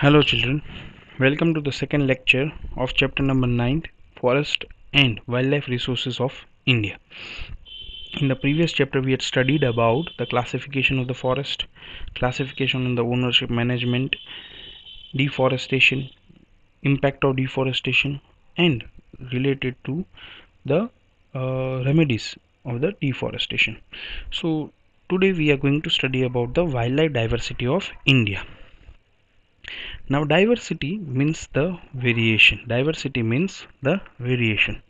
Hello children, welcome to the second lecture of chapter number 9 Forest and Wildlife Resources of India. In the previous chapter we had studied about the classification of the forest, classification on the ownership management, deforestation, impact of deforestation and related to the uh, remedies of the deforestation. So today we are going to study about the wildlife diversity of India now diversity means the variation. Diversity means the variation.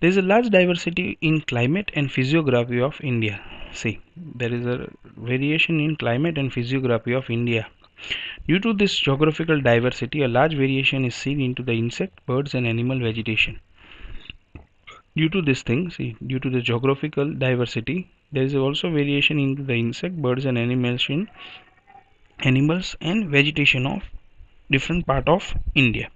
There is a large diversity in climate and physiography of india. See there is a variation in climate and physiography of india. Due to this geographical diversity a large variation is seen into the insect birds and animal vegetation. Due to this thing see due to the geographical diversity there is also variation into the insect birds and animals in animals and vegetation of different part of India.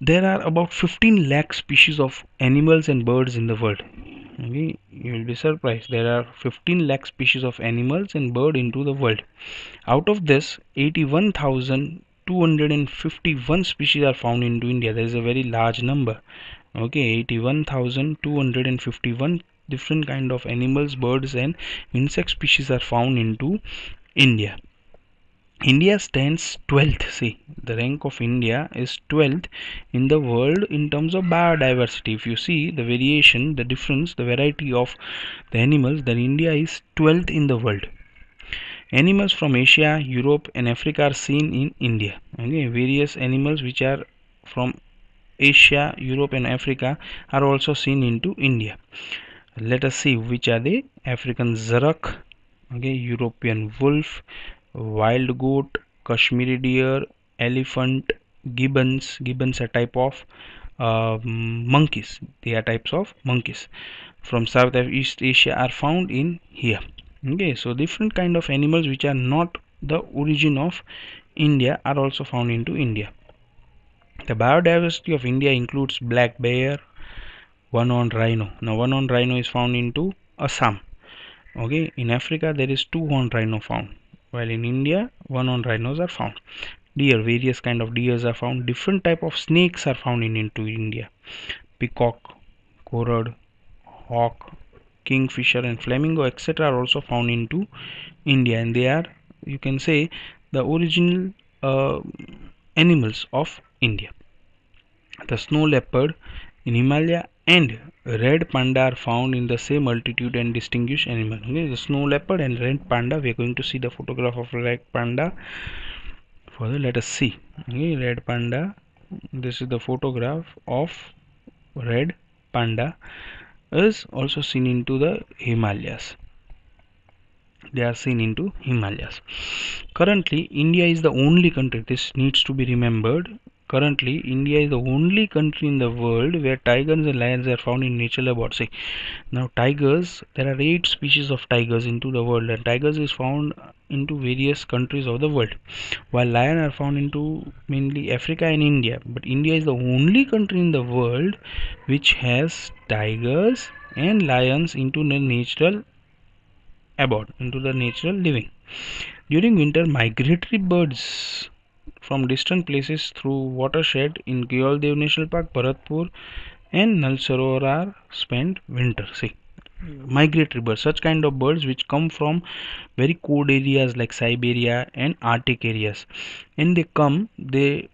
There are about 15 lakh species of animals and birds in the world. Okay, you will be surprised. There are 15 lakh species of animals and bird into the world. Out of this, 81,251 species are found into India. There is a very large number. Okay, 81,251 different kind of animals, birds, and insect species are found into India. India stands 12th. See, the rank of India is 12th in the world in terms of biodiversity. If you see the variation, the difference, the variety of the animals, then India is 12th in the world. Animals from Asia, Europe, and Africa are seen in India. Okay, various animals which are from Asia, Europe, and Africa are also seen into India. Let us see which are the African zarak, okay, European wolf, wild goat kashmiri deer elephant gibbons gibbons are type of uh, monkeys. They are types of monkeys. From south and east asia are found in here. Okay so different kind of animals which are not the origin of india are also found into india. The biodiversity of india includes black bear one-horned rhino. Now one-horned rhino is found into assam. Okay in africa there is two-horned rhino found while in India one on rhinos are found. Deer various kind of deers are found. Different type of snakes are found in into India. Peacock corud hawk kingfisher and flamingo etc are also found into India. And they are you can say the original uh, animals of India. The snow leopard in Himalaya and red panda are found in the same altitude and distinguished animal. Okay the snow leopard and red panda we are going to see the photograph of red panda. Further let us see. Okay red panda this is the photograph of red panda is also seen into the himalayas. They are seen into himalayas. Currently india is the only country this needs to be remembered Currently, India is the only country in the world where tigers and lions are found in natural habitat. See, now tigers, there are eight species of tigers into the world, and tigers is found into various countries of the world, while lion are found into mainly Africa and India. But India is the only country in the world which has tigers and lions into the natural abode, into the natural living. During winter, migratory birds from distant places through watershed in Dev National Park, Bharatpur and Nal Sarovar spend winter. See, migratory birds, such kind of birds which come from very cold areas like Siberia and Arctic areas, and they come, they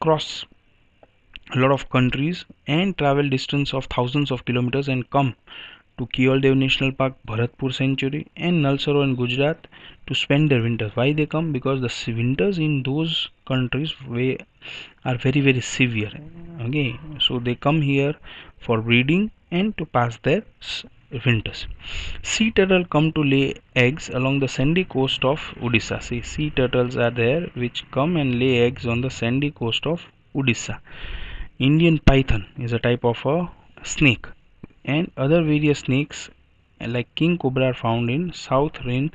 cross a lot of countries and travel distance of thousands of kilometers and come to Dev National Park, Bharatpur Sanctuary and Nal Sarovar in Gujarat to spend their winters. Why they come? Because the winters in those countries are very very severe. Okay, so they come here for breeding and to pass their winters. Sea turtle come to lay eggs along the sandy coast of Odisha. See, sea turtles are there which come and lay eggs on the sandy coast of Odisha. Indian python is a type of a snake and other various snakes like king cobra are found in south rain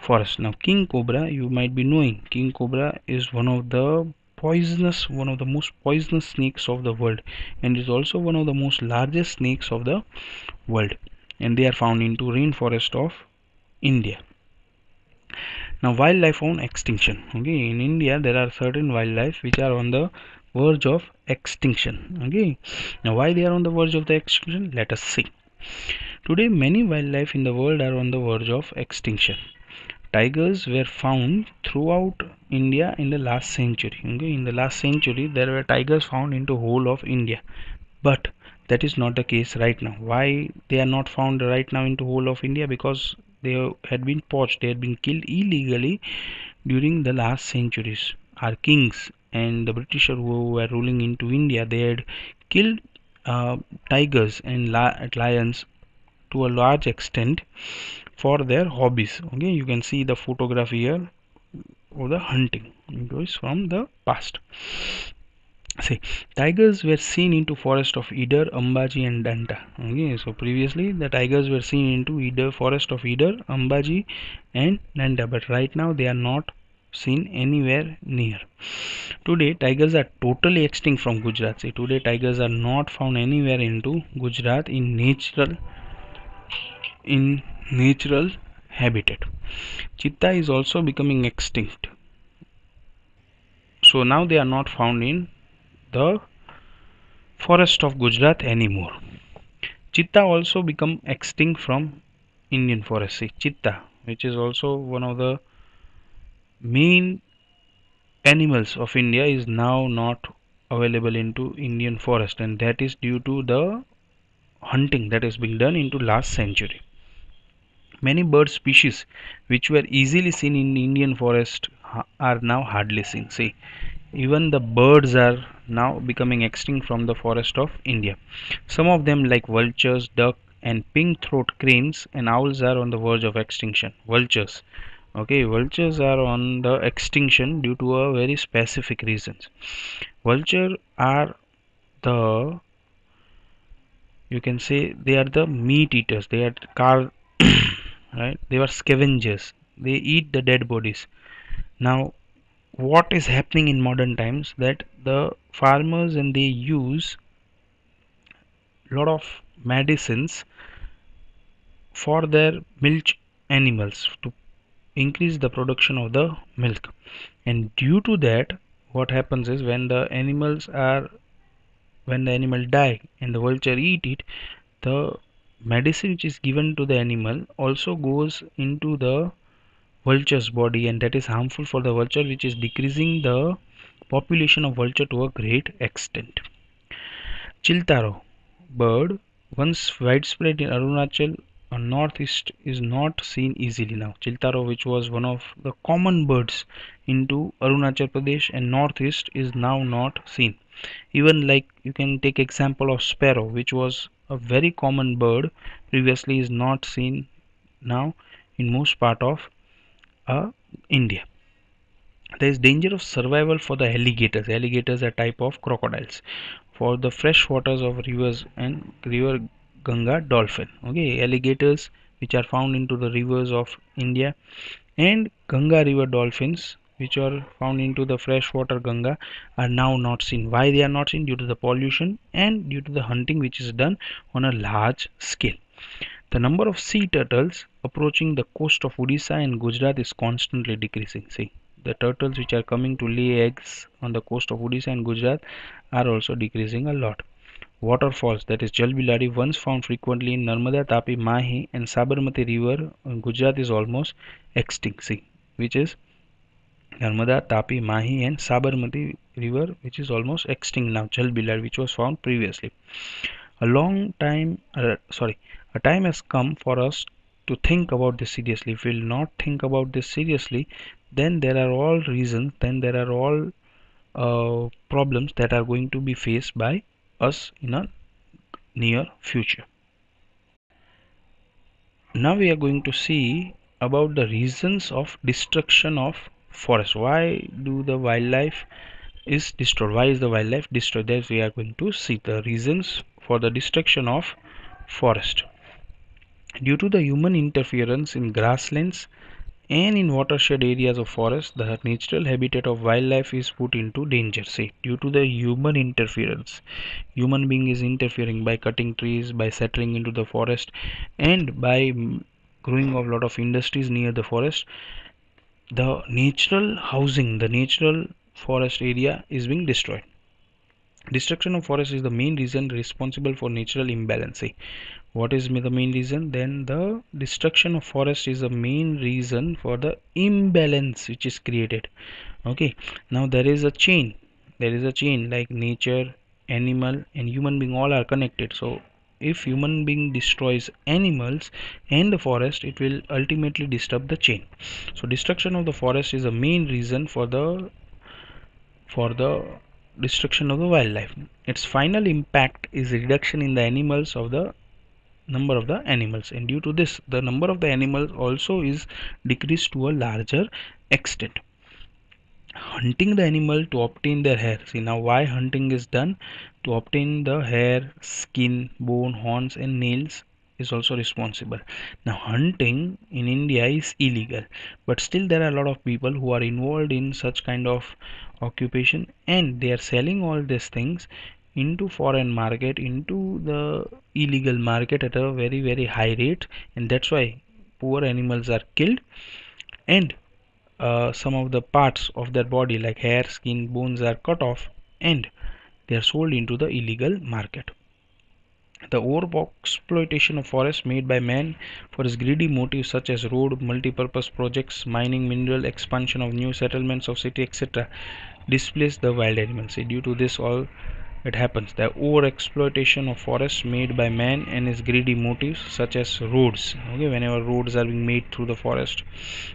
forest. Now king cobra you might be knowing king cobra is one of the poisonous one of the most poisonous snakes of the world and is also one of the most largest snakes of the world and they are found into rainforest of india. Now wildlife on extinction. Okay in india there are certain wildlife which are on the verge of extinction. Okay? Now why they are on the verge of the extinction? Let us see. Today many wildlife in the world are on the verge of extinction. Tigers were found throughout india in the last century. Okay? In the last century there were tigers found into whole of india. But that is not the case right now. Why they are not found right now into whole of india? Because they had been poached. They had been killed illegally during the last centuries. Our kings and the british who were ruling into india they had killed uh, tigers and lions to a large extent for their hobbies. Okay you can see the photograph here of the hunting. It was from the past. See tigers were seen into forest of Idar, Ambaji and Danta. Okay so previously the tigers were seen into Idar forest of Idar, Ambaji and Danta. But right now they are not seen anywhere near today tigers are totally extinct from Gujarat see today tigers are not found anywhere into Gujarat in natural in natural habitat cheetah is also becoming extinct so now they are not found in the forest of Gujarat anymore. Cheetah also become extinct from Indian forest. See, cheetah, which is also one of the main animals of India, is now not available into Indian forest, and that is due to the hunting that is being done into last century. Many bird species which were easily seen in Indian forest are now hardly seen. See, even the birds are now becoming extinct from the forest of India. Some of them like vultures, duck and pink throat cranes and owls are on the verge of extinction. Vultures. Okay, vultures are on the extinction due to a very specific reasons. Vulture are the you can say they are the meat eaters. They are car right? They are scavengers. They eat the dead bodies. Now what is happening in modern times that the farmers and they use lot of medicines for their milch animals to increase the production of the milk and due to that what happens is when the animals are when the animal die and the vulture eat it the medicine which is given to the animal also goes into the vulture's body and that is harmful for the vulture which is decreasing the population of vulture to a great extent. Chiltaro bird once widespread in Arunachal northeast is not seen easily now. Chiltaro which was one of the common birds into Arunachal Pradesh and northeast is now not seen. Even like you can take example of sparrow which was a very common bird previously is not seen now in most part of uh, India. There is danger of survival for the alligators. Alligators are type of crocodiles. For the fresh waters of rivers and river Ganga dolphin. Okay, alligators which are found into the rivers of India and Ganga river dolphins which are found into the freshwater Ganga are now not seen. Why they are not seen? Due to the pollution and due to the hunting which is done on a large scale. The number of sea turtles approaching the coast of Odisha and Gujarat is constantly decreasing. See, the turtles which are coming to lay eggs on the coast of Odisha and Gujarat are also decreasing a lot. Waterfalls, that is Jal Jalbilari, once found frequently in Narmada, Tapi, Mahi and Sabarmati river in Gujarat is almost extinct. Which is Narmada, Tapi, Mahi and Sabarmati river which is almost extinct now. Jalbilari which was found previously. A long time, uh, sorry, a time has come for us to think about this seriously if we will not think about this seriously then there are all reasons then there are all uh, problems that are going to be faced by us in a near future. Now we are going to see about the reasons of destruction of forest. Why do the wildlife is destroyed? Why is the wildlife destroyed? That we are going to see the reasons for the destruction of forest. Due to the human interference in grasslands and in watershed areas of forest, the natural habitat of wildlife is put into danger. Due to the human interference, human being is interfering by cutting trees, by settling into the forest, and by mm, growing of lot of industries near the forest. the natural housing the natural forest area is being destroyed destruction of forest is the main reason responsible for natural imbalance what is the main reason? Then the destruction of forest is the main reason for the imbalance which is created. Okay now there is a chain. There is a chain like nature animal and human being all are connected. So if human being destroys animals and the forest it will ultimately disturb the chain. So destruction of the forest is the main reason for the for the destruction of the wildlife. Its final impact is reduction in the animals of the number of the animals. And due to this the number of the animals also is decreased to a larger extent. Hunting the animal to obtain their hair. See now why hunting is done? To obtain the hair skin bone horns and nails is also responsible. Now hunting in india is illegal. But still there are a lot of people who are involved in such kind of occupation and they are selling all these things into foreign market into the illegal market at a very very high rate and that's why poor animals are killed. And uh, some of the parts of their body like hair skin bones are cut off and they are sold into the illegal market the overexploitation of forests made by man for his greedy motives such as road multi-purpose projects mining mineral expansion of new settlements of city etc displace the wild animals. Due to this all it happens. The over exploitation of forests made by man and his greedy motives such as roads. Okay whenever roads are being made through the forest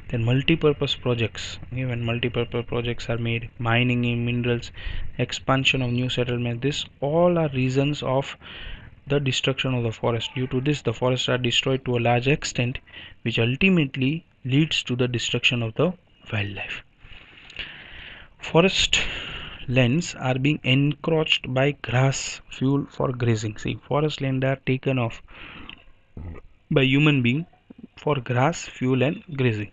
then multi-purpose projects. Okay when multi-purpose projects are made mining in minerals expansion of new settlements, this all are reasons of the destruction of the forest. Due to this the forests are destroyed to a large extent which ultimately leads to the destruction of the wildlife. Forest lands are being encroached by grass fuel for grazing. See forest land are taken off by human being for grass fuel and grazing.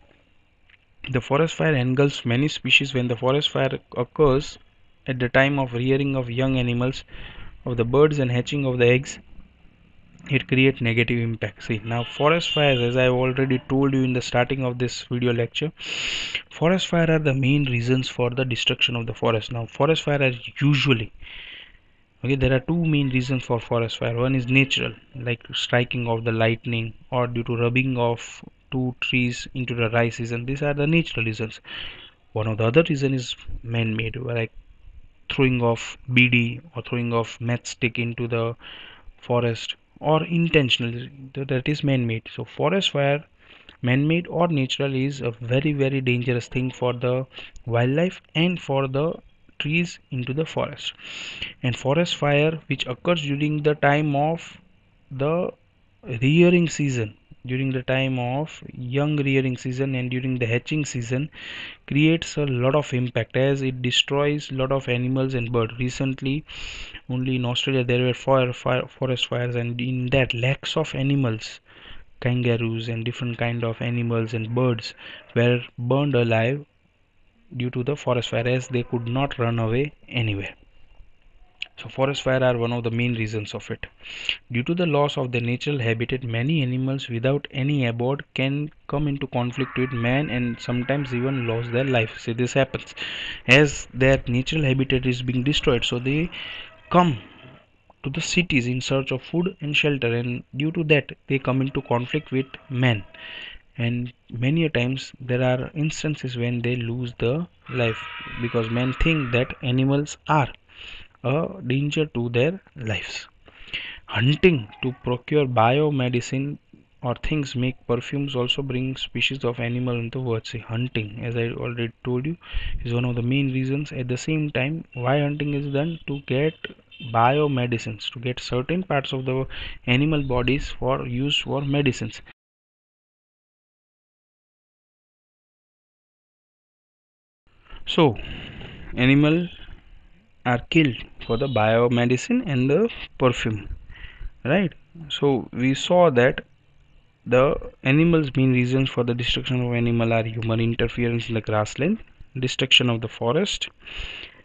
The forest fire engulfs many species. When the forest fire occurs at the time of rearing of young animals of the birds and hatching of the eggs it creates negative impact. See now forest fires as i already told you in the starting of this video lecture forest fire are the main reasons for the destruction of the forest. Now forest fire are usually okay there are two main reasons for forest fire. One is natural like striking of the lightning or due to rubbing of two trees into the dry season. These are the natural reasons. One of the other reason is man-made like throwing of bidi or throwing of matchstick into the forest or intentional that is man-made. So forest fire man-made or natural is a very very dangerous thing for the wildlife and for the trees into the forest. And forest fire which occurs during the time of the rearing season during the time of young rearing season and during the hatching season creates a lot of impact as it destroys a lot of animals and birds recently only in australia there were fire, fire forest fires and in that lakhs of animals kangaroos and different kind of animals and birds were burned alive due to the forest fire as they could not run away anywhere so forest fire are one of the main reasons of it. Due to the loss of their natural habitat, many animals without any abode can come into conflict with man and sometimes even lose their life. See this happens as their natural habitat is being destroyed. So they come to the cities in search of food and shelter and due to that they come into conflict with men and many a times there are instances when they lose the life because men think that animals are a danger to their lives. Hunting to procure biomedicine or things make perfumes also bring species of animal into world. See, hunting, as I already told you, is one of the main reasons. At the same time, why hunting is done to get biomedicines, to get certain parts of the animal bodies for use for medicines. So, animal are killed for the biomedicine and the perfume right? So we saw that the animals main reasons for the destruction of animal are human interference in the grassland destruction of the forest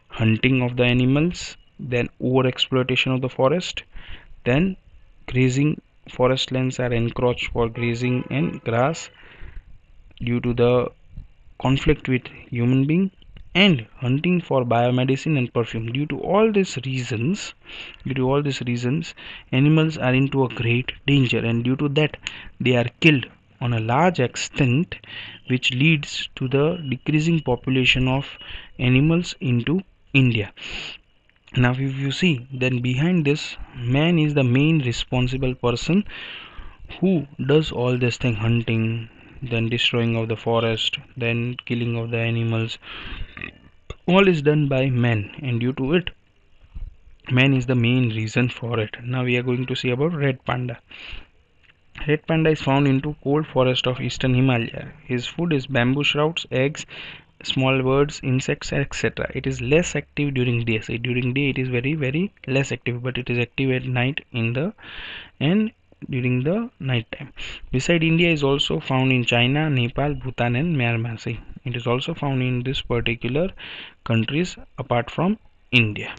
hunting of the animals then over exploitation of the forest then grazing forest lands are encroached for grazing and grass due to the conflict with human being and hunting for biomedicine and perfume. Due to all these reasons due to all these reasons animals are into a great danger and due to that they are killed on a large extent which leads to the decreasing population of animals into India. Now if you see then behind this man is the main responsible person who does all this thing hunting then destroying of the forest then killing of the animals. All is done by man and due to it man is the main reason for it. Now we are going to see about red panda. Red panda is found into cold forest of eastern himalaya. His food is bamboo shoots eggs small birds insects etc it is less active during day. So during day it is very very less active but it is active at night in the and during the night time. Beside India is also found in China, Nepal, Bhutan and Myanmar. It is also found in this particular countries apart from India.